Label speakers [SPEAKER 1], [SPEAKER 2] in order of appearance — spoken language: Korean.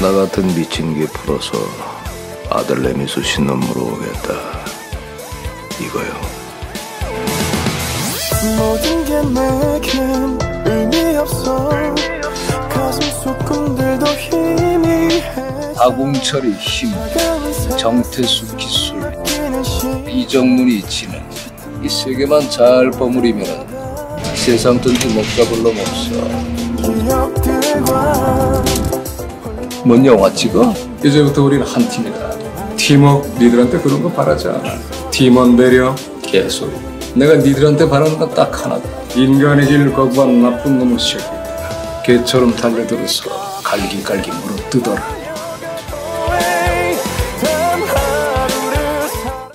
[SPEAKER 1] 나 같은 미친 개 풀어서 아들 내미 수 신 놈으로 오겠다. 이거요.
[SPEAKER 2] 모든 게 내겐 의미 없어 가슴 속 꿈들도 희미해
[SPEAKER 3] 박웅철이 힘, 정태수 기술, 이정문이 지능 이세 개만 잘 버무리면 세상 못 잡을 놈 없어. 뭔 영화 찍어? 이제부터 우리는 한 팀이다. 팀워크 니들한테 그런 거 않아. 팀원 배려 개소리. 내가 니들한테 바라는 건 딱 하나다. 인간의 길을 거부한 나쁜 놈의 새끼. 개처럼 달려들어서 갈기갈기 물어 뜯어라.